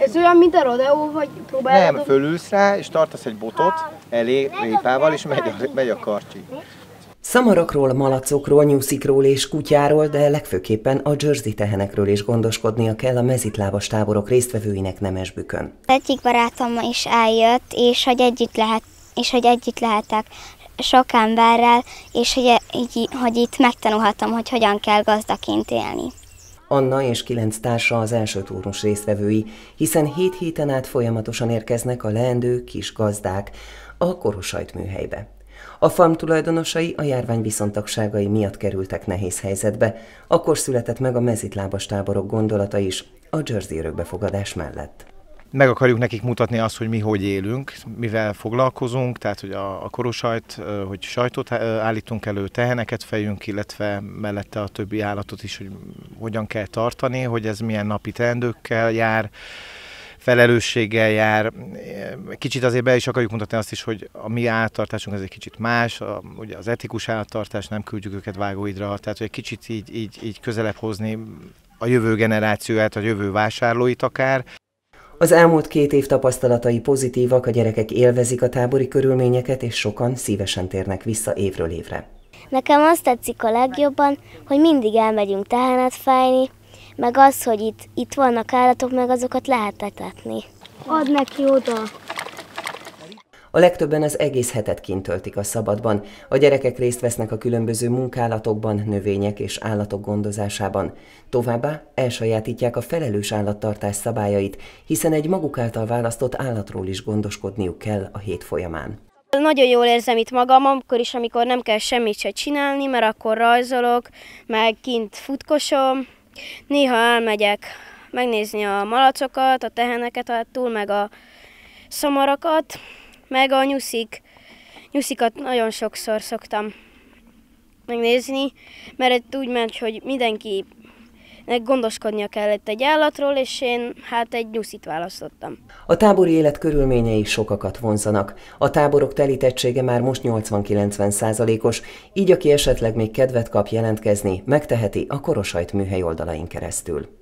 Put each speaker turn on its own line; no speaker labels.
Ez olyan, mint a rodeo, vagy próbálod?
Nem, fölülsz rá, és tartasz egy botot elé répával, és megy a, megy a karcsi.
Szamarokról, malacokról, nyuszikról és kutyáról, de legfőképpen a Jersey tehenekről is gondoskodnia kell a mezitlábas táborok résztvevőinek Nemesbükön.
Egyik barátom is eljött, és hogy együtt, lehet, és hogy együtt lehetek sok emberrel, és hogy, így, hogy itt megtanulhatom, hogy hogyan kell gazdaként élni.
Anna és kilenc társa az első turnus résztvevői, hiszen hét héten át folyamatosan érkeznek a leendő kis gazdák a korosajt műhelybe. A farm tulajdonosai a járvány viszontagságai miatt kerültek nehéz helyzetbe, akkor született meg a mezitlábas táborok gondolata is a Jersey örökbefogadás mellett
meg akarjuk nekik mutatni azt, hogy mi hogy élünk, mivel foglalkozunk, tehát hogy a, a korosajt, hogy sajtot állítunk elő, teheneket fejünk, illetve mellette a többi állatot is, hogy hogyan kell tartani, hogy ez milyen napi teendőkkel jár, felelősséggel jár. Kicsit azért be is akarjuk mutatni azt is, hogy a mi állattartásunk ez egy kicsit más, a, ugye az etikus állattartás, nem küldjük őket vágóidra, tehát hogy egy kicsit így, így, így közelebb hozni a jövő generációját, a jövő vásárlóit akár.
Az elmúlt két év tapasztalatai pozitívak, a gyerekek élvezik a tábori körülményeket, és sokan szívesen térnek vissza évről évre.
Nekem azt tetszik a legjobban, hogy mindig elmegyünk tehenet fejni, meg az, hogy itt, itt vannak állatok, meg azokat lehet etetni.
Add neki oda!
A legtöbben az egész hetet kint töltik a szabadban. A gyerekek részt vesznek a különböző munkálatokban, növények és állatok gondozásában. Továbbá elsajátítják a felelős állattartás szabályait, hiszen egy maguk által választott állatról is gondoskodniuk kell a hét folyamán.
Nagyon jól érzem itt magam, akkor is, amikor nem kell semmit se csinálni, mert akkor rajzolok, meg kint futkosom. Néha elmegyek megnézni a malacokat, a teheneket, túl meg a szamarakat, meg a nyuszik, nyuszikat nagyon sokszor szoktam megnézni, mert úgy ment, hogy mindenki gondoskodnia kellett egy állatról, és én hát egy nyuszit választottam.
A tábori élet körülményei sokakat vonzanak. A táborok telítettsége már most 80-90 százalékos, így aki esetleg még kedvet kap jelentkezni, megteheti a Korosajt műhely oldalain keresztül.